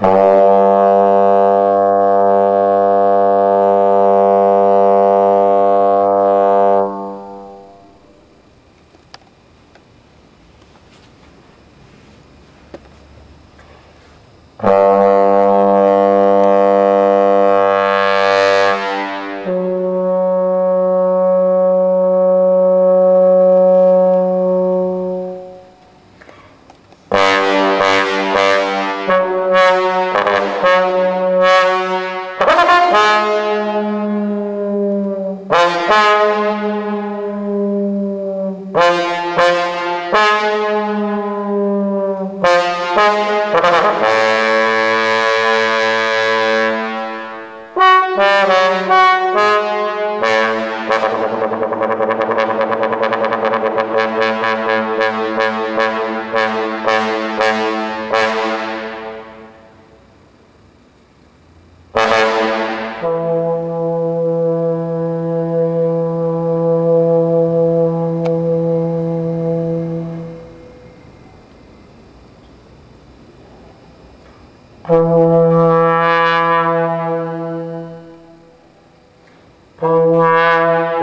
Uh, you